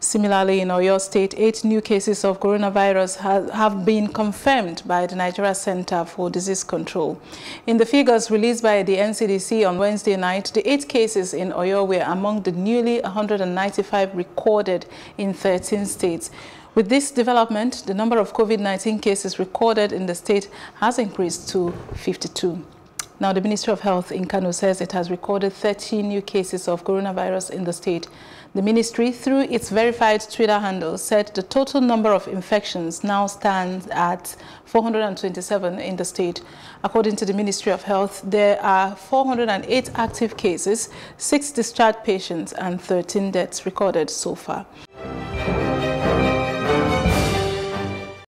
Similarly, in Oyo State, eight new cases of coronavirus ha have been confirmed by the Nigeria Center for Disease Control. In the figures released by the NCDC on Wednesday night, the eight cases in Oyo were among the newly 195 recorded in 13 states. With this development, the number of COVID-19 cases recorded in the state has increased to 52. Now, the Ministry of Health in Kano says it has recorded 30 new cases of coronavirus in the state. The ministry, through its verified Twitter handle, said the total number of infections now stands at 427 in the state. According to the Ministry of Health, there are 408 active cases, 6 discharged patients, and 13 deaths recorded so far.